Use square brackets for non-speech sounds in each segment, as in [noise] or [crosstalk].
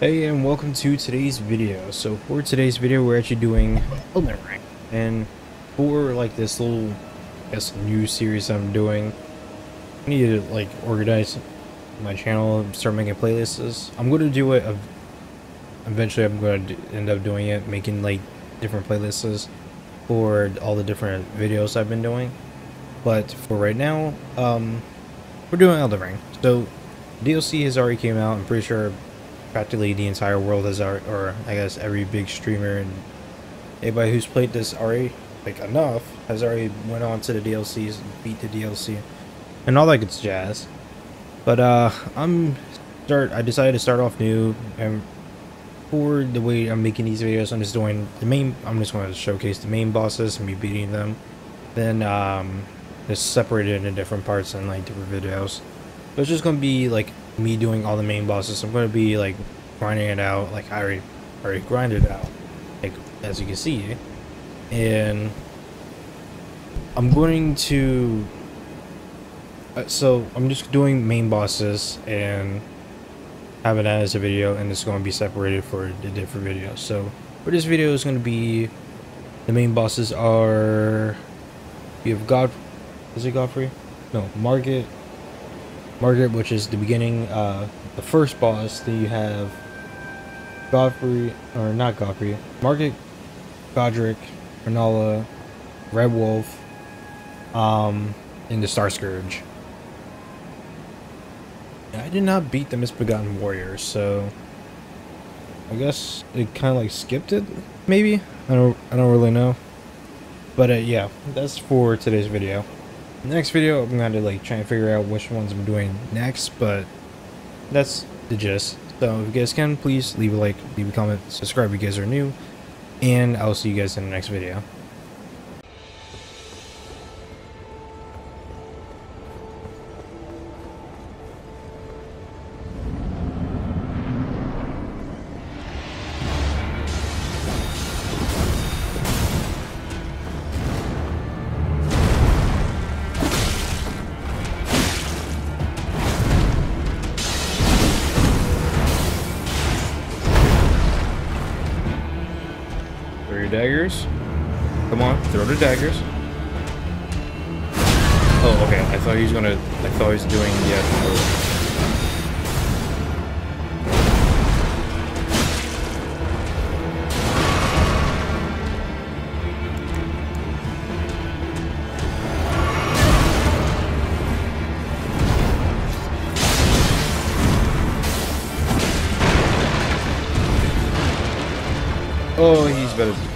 Hey and welcome to today's video. So for today's video we're actually doing Elden Ring. And for like this little I guess new series I'm doing I need to like organize my channel and start making playlists. I'm going to do it eventually I'm going to end up doing it making like different playlists for all the different videos I've been doing. But for right now um we're doing Elden Ring. So DLC has already came out. I'm pretty sure practically the entire world has already, or I guess every big streamer and anybody who's played this already, like enough, has already went on to the DLCs beat the DLC and all that good jazz. But uh, I'm start. I decided to start off new and for the way I'm making these videos, I'm just doing the main. I'm just going to showcase the main bosses and me beating them. Then um, just separated into different parts and like different videos. So it's just gonna be like me doing all the main bosses. I'm gonna be like grinding it out. Like I already already grinded it out. Like as you can see. And I'm going to uh, so I'm just doing main bosses and having that as a video and it's going to be separated for the different videos. So for this video is going to be the main bosses are we have God is it Godfrey? No, Margit Margit, which is the beginning, uh, the first boss, then you have Godfrey, or not Godfrey, Margit, Godrick, Rennala, Red Wolf, um, and the Star Scourge. I did not beat the Misbegotten Warriors, so I guess it kind of like skipped it, maybe? I don't, I don't really know. But uh, yeah, that's for today's video next video I'm gonna like try and figure out which ones I'm doing next but that's the gist. So if you guys can please leave a like leave a comment subscribe if you guys are new and I'll see you guys in the next video throw the daggers. Oh, okay. I thought he was gonna. I thought he was doing the actual.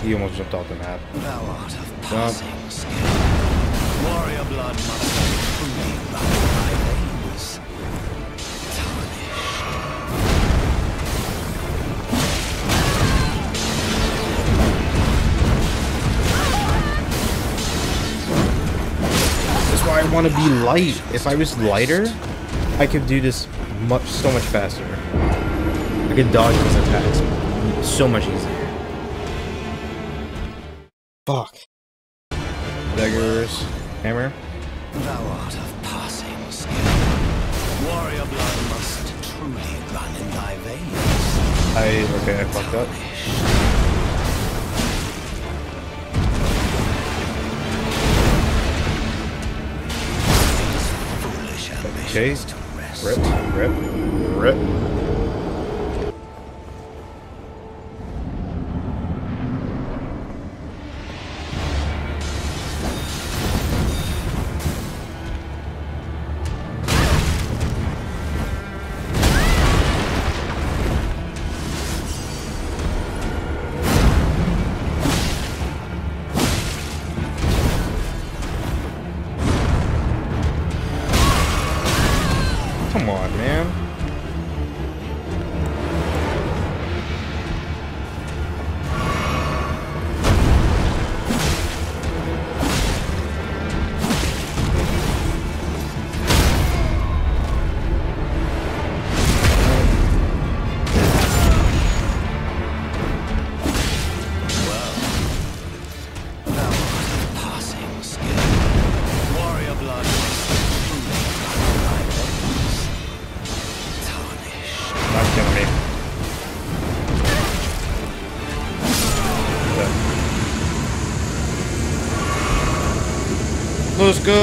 He almost jumped off the map. Thou art of passing skill. Warrior blood must run my veins. That's why I want to be light. If I was lighter, I could do this much so much faster. I could dodge these attacks so much easier. Fuck. Daggers. Hammer. Thou art of passing skill. Warrior blood must truly run in thy veins. I okay, I fucked up. Okay. Rip, rip, rip. Let's go!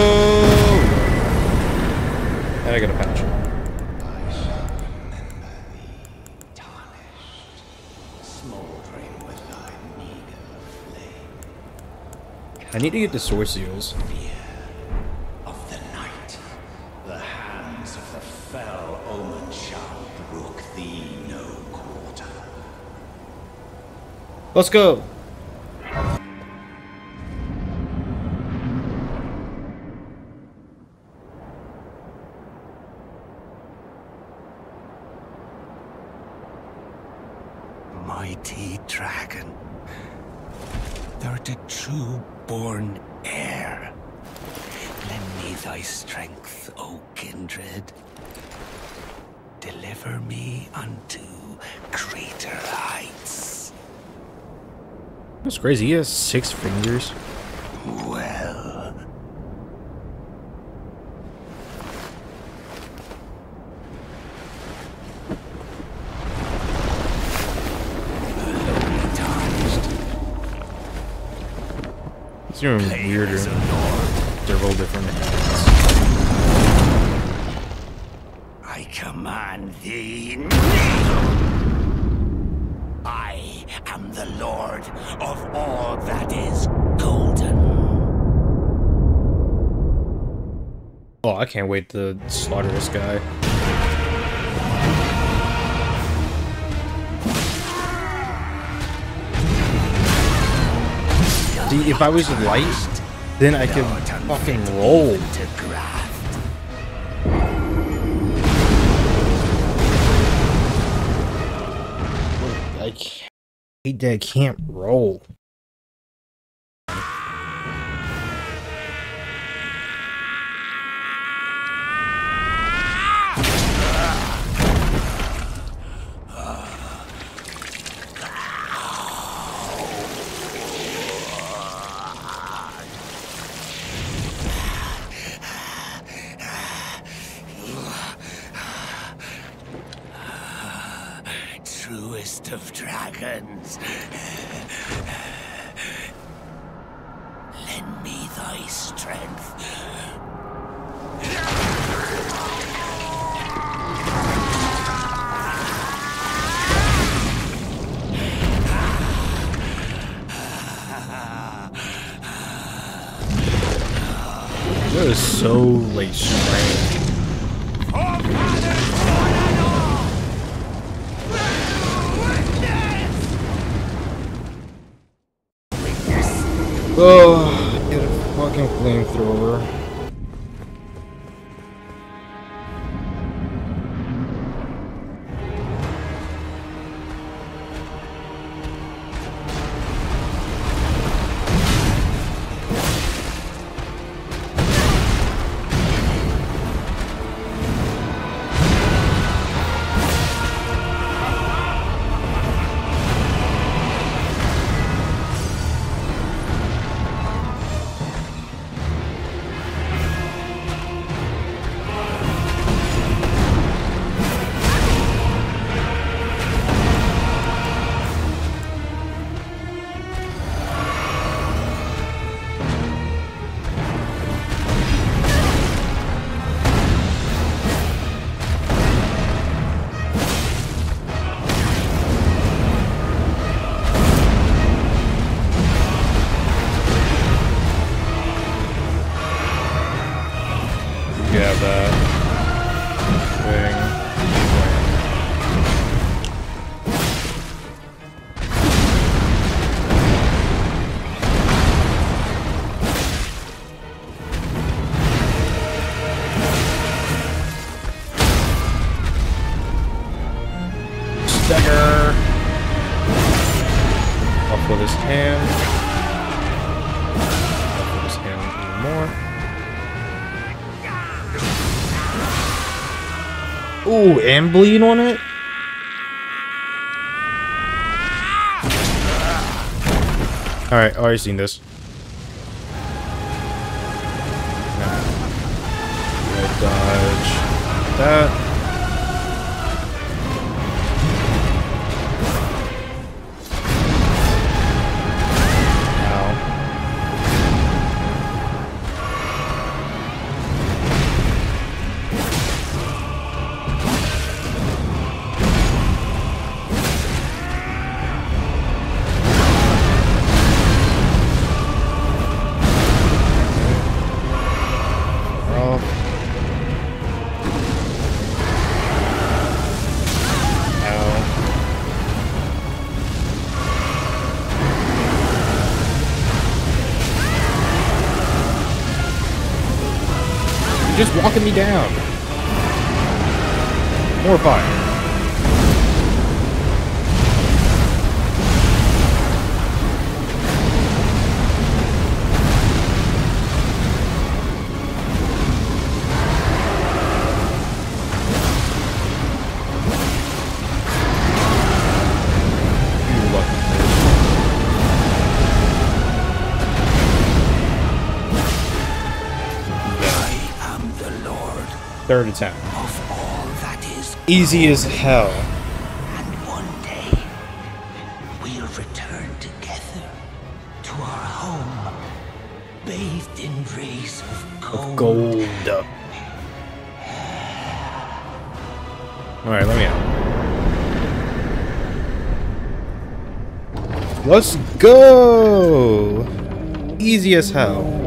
And I got a patch. I need to get the source seals. of the night. The hands of the fell omen shall brook thee no quarter. Let's go! Crazy. He has six fingers. Well, It's even weirder. as a lord. They're all different. I command thee, am the lord of all that is golden. Oh, I can't wait to slaughter this guy. See, if I was light, then I could fucking roll. That I can't roll. Truest of dragons. Lend me thy strength. That is so like strange. Oh, Ooh, and bleed on it? Alright, I already seen this. Nah. Dodge. That. Me down. Home, bathed in rays of gold. Gold. Alright, let me out. Let's go! Easy as hell.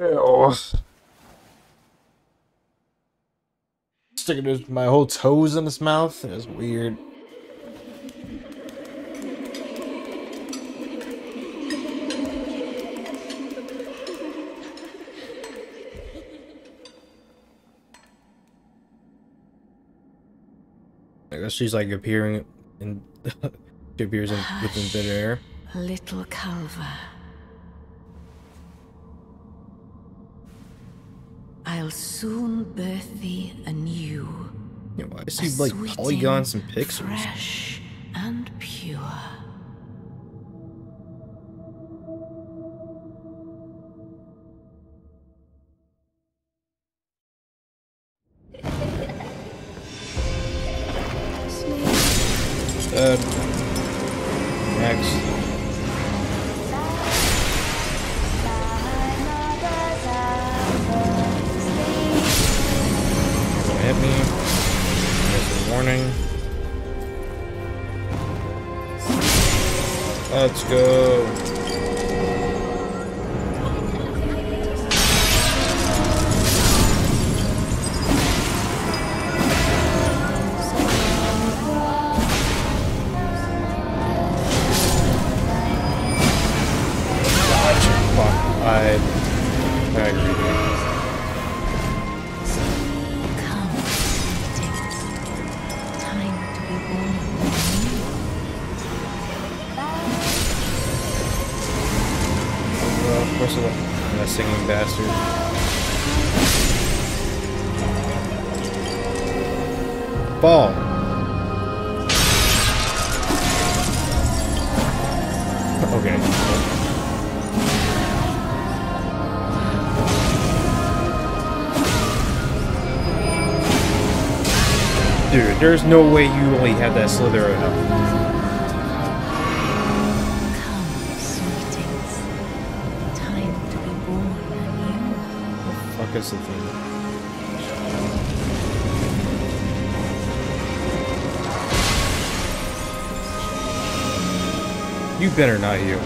Ew. Sticking his, my whole toes in his mouth. It was weird. I guess she's like appearing in. [laughs] she appears in, within thin air. Little Calva. Soon birth thee anew. You know, I see like polygons and pixels. Course, I'm that singing bastard. Ball. Okay. Dude, there's no way you only have that slither of health. Is the thing? You better not you.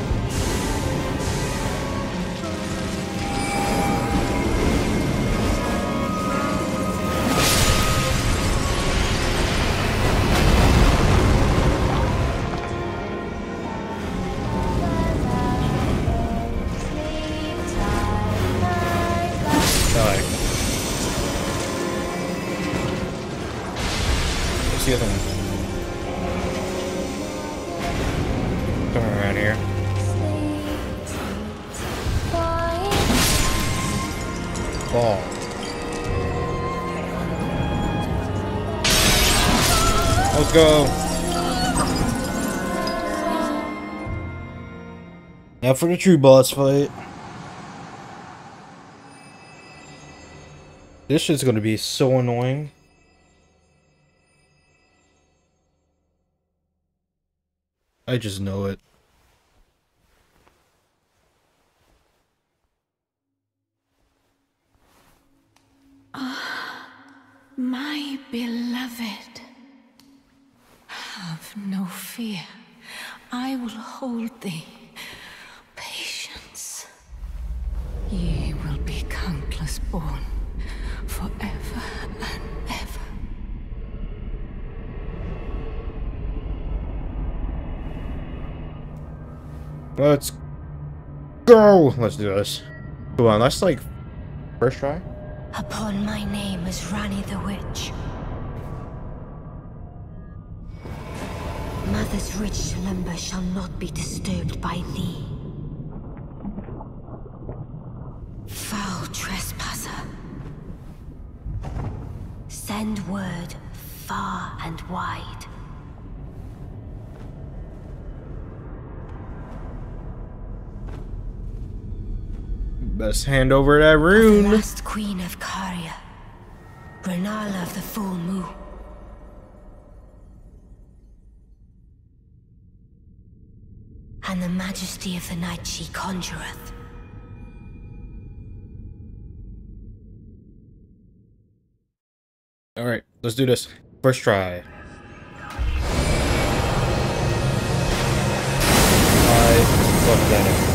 What's the other one? Come around here. Ball. Let's go. Now for the true boss fight. This shit's gonna be so annoying. I just know it. Ah, my beloved, have no fear. I will hold thee. Patience. Ye will be countless born, forever and ever. Let's go. Let's do this. Come on, that's like first try. Upon my name is Ranni the Witch. Mother's rich slumber shall not be disturbed by thee. Foul trespasser. Send word far and wide. Best hand over that The rune. last queen of Caria. Rennala of the full moon. And the majesty of the night she conjureth. All right, let's do this. First try. I fucked that up.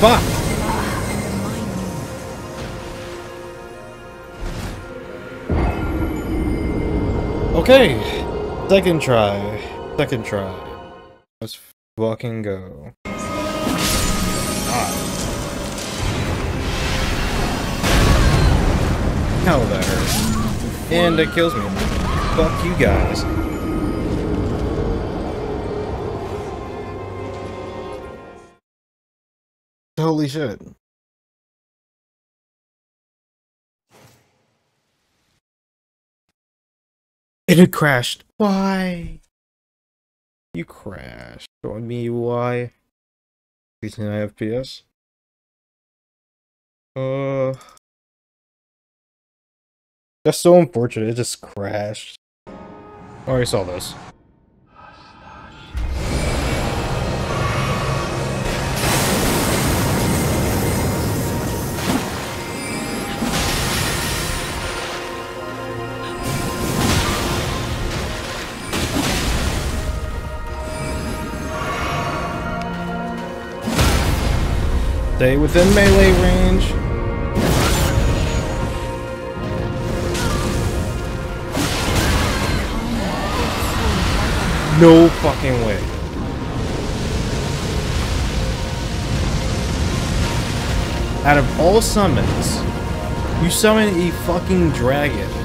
Fuck! Okay, second try. Second try. Let's fucking go. Hell, that hurts. And it kills me. Fuck you guys. Holy shit. It had crashed. Why? You crashed. Showing me why. 69 FPS. Uh. That's so unfortunate. It just crashed. I already saw this. Stay within melee range. No fucking way. Out of all summons, you summon a fucking dragon.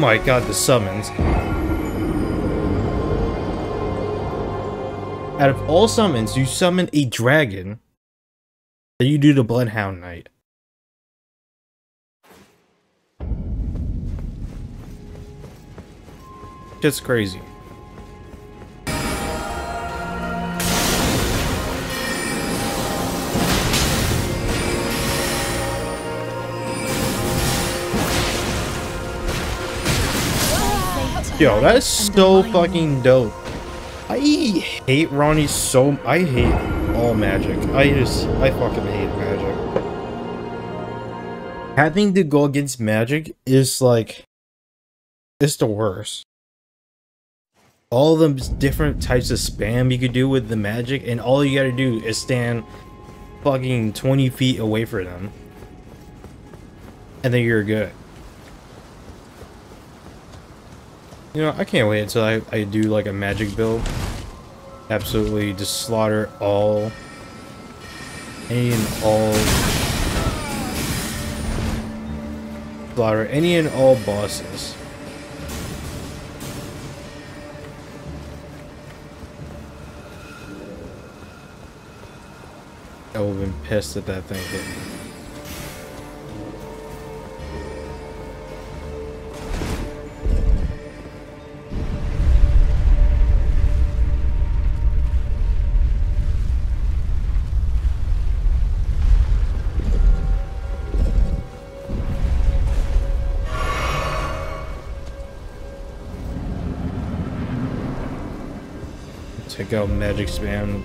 My god, the summons. Out of all summons, you summon a dragon. Then you do the Bloodhound Knight. Just crazy. Yo, that is so fucking dope. I hate Ranni so. I hate all magic. I just. I fucking hate magic. Having to go against magic is like. It's the worst. All the different types of spam you could do with the magic, and all you gotta do is stand fucking 20 feet away from them. And then you're good. You know, I can't wait until I, I do like a magic build. Absolutely just slaughter all any and all slaughter any and all bosses. I would have been pissed at that thing Take out Magic Spam.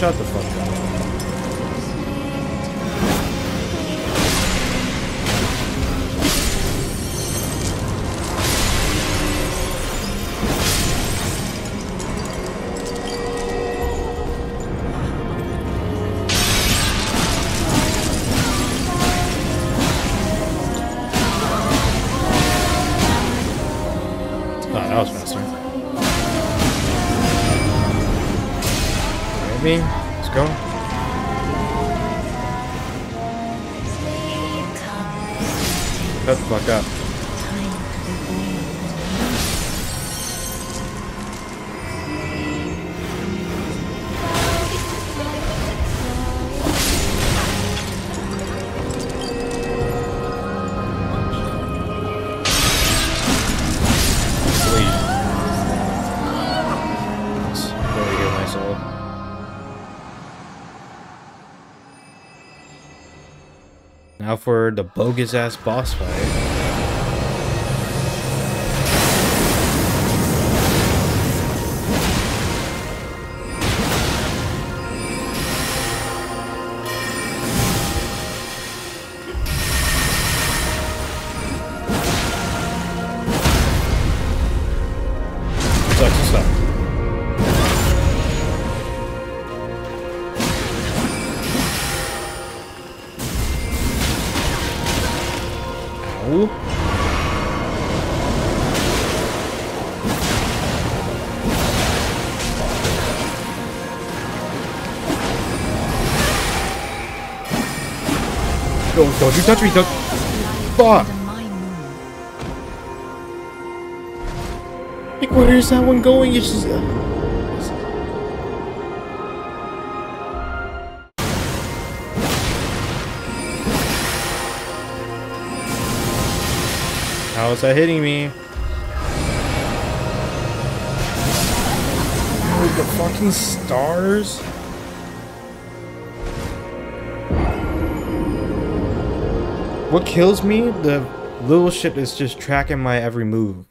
Shut the fuck up. For the bogus ass boss fight. Don't, don't you touch me, don't. Fuck! Like, where is that one going? It's just. Uh, How is that hitting me? The fucking stars? What kills me? The little shit is just tracking my every move.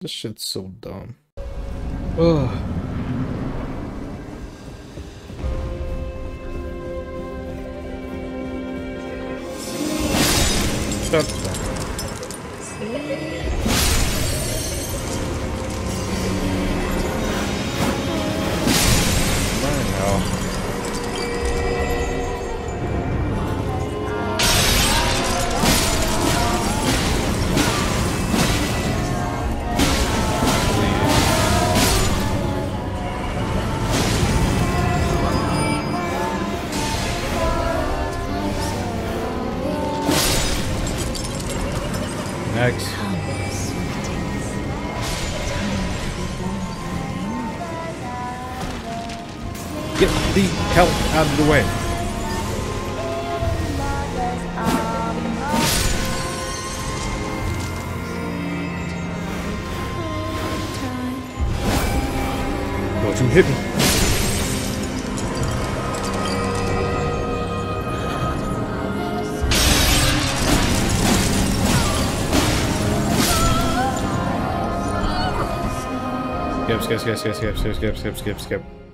This shit's so dumb. Ugh. Fuck. I. out of the way. Don't you hit me. Skip, skip, skip, skip, skip, skip, skip, skip, skip, skip.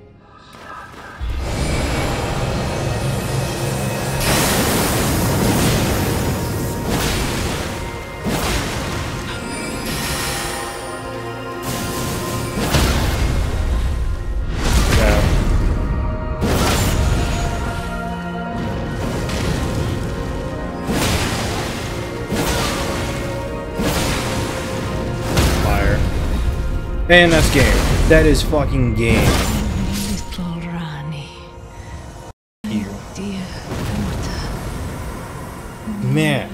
And that's game. That is fucking game. Little Ranni, You. dear daughter, Man.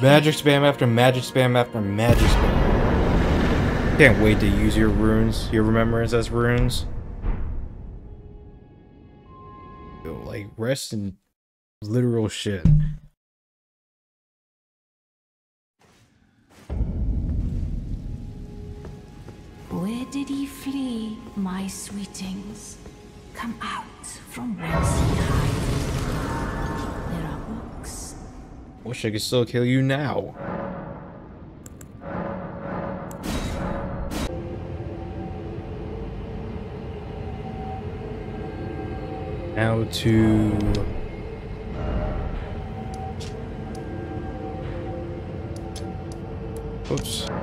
Magic spam after magic spam after magic spam. Can't wait to use your runes, your remembrance as runes. Like rest in literal shit. Did he flee, my sweetings? Come out from whence he hides. There are books, Wish I could still kill you now. Now to Oops.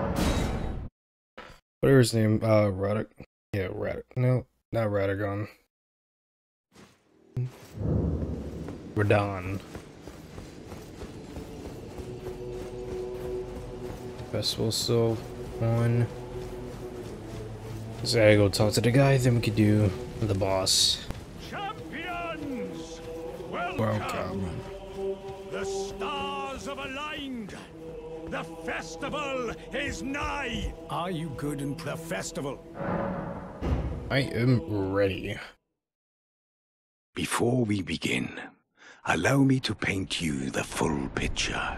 Whatever his name, uh Radek. Yeah, Radek. No, not Radagon. Radahn. Festival still on. So I go talk to the guy, then we could do the boss. Champions! Welcome! Welcome. The stars have aligned! The festival is nigh! Are you good in the festival? I am ready. Before we begin, allow me to paint you the full picture.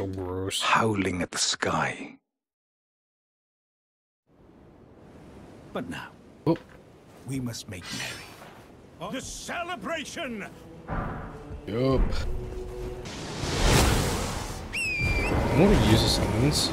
So gross. howling at the sky. But now, Oh, we must make merry. The celebration! yup. I want to use the summons.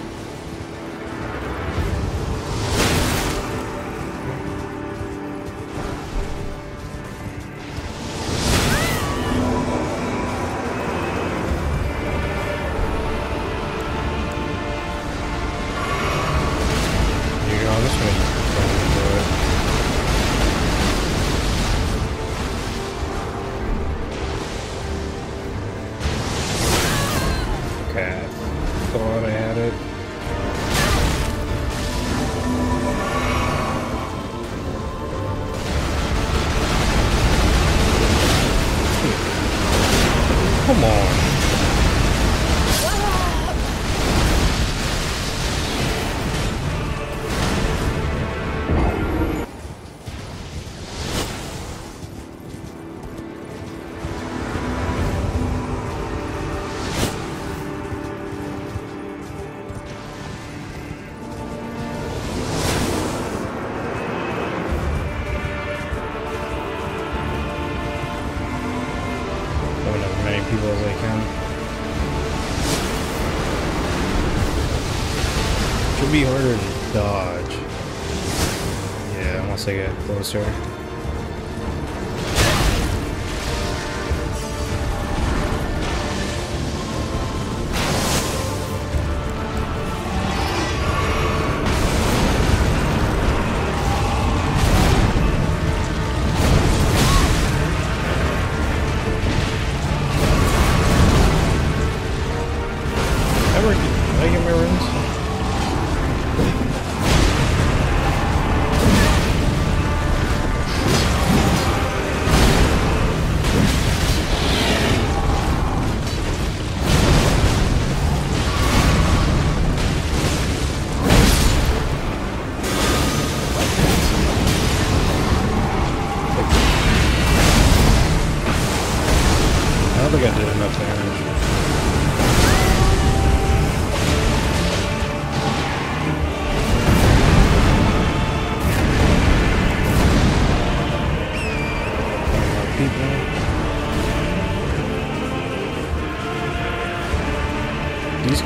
Many people as I can. Should be harder to dodge. Yeah, once I get closer.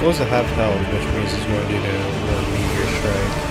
Close to half health, which means he's going to do the meteor strike.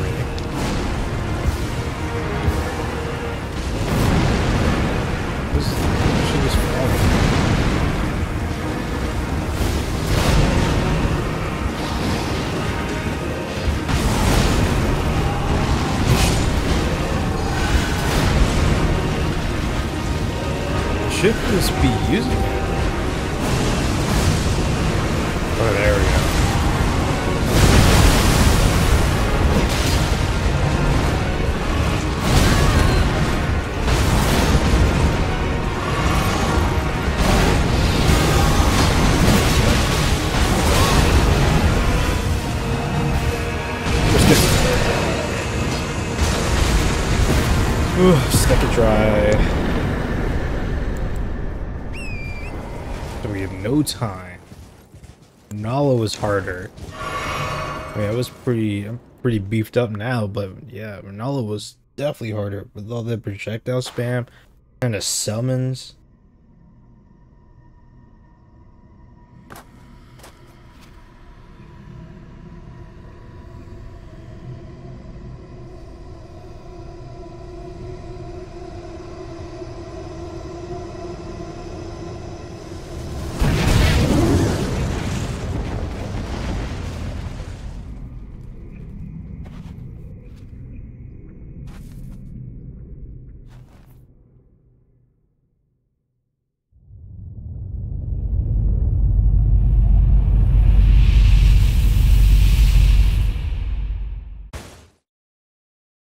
this be using it? Oh, there we go. Second try. So we no time. Rennala was harder. I mean, I was pretty, I'm pretty beefed up now, but yeah, Rennala was definitely harder with all the projectile spam and the summons.